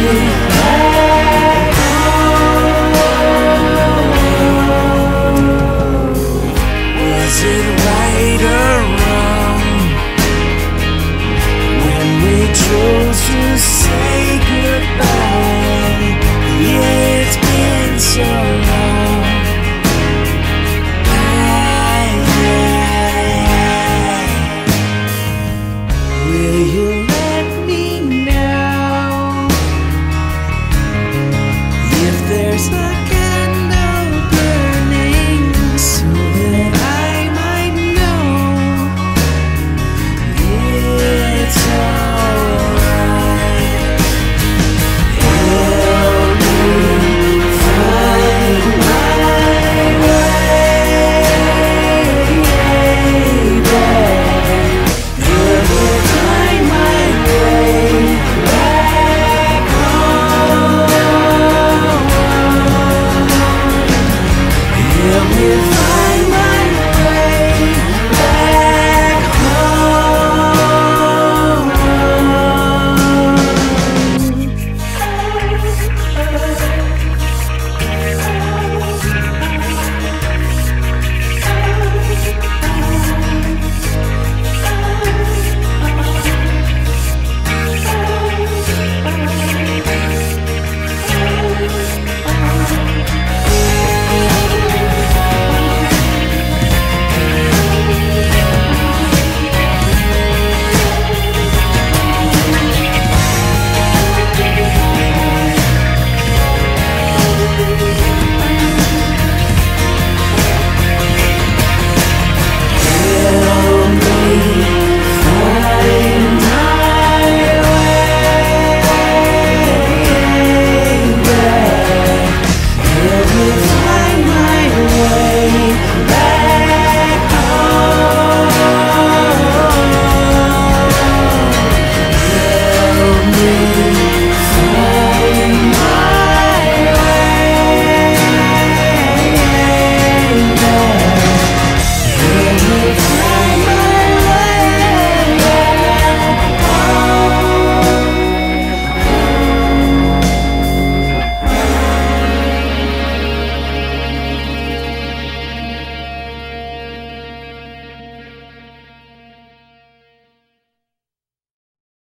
you. years.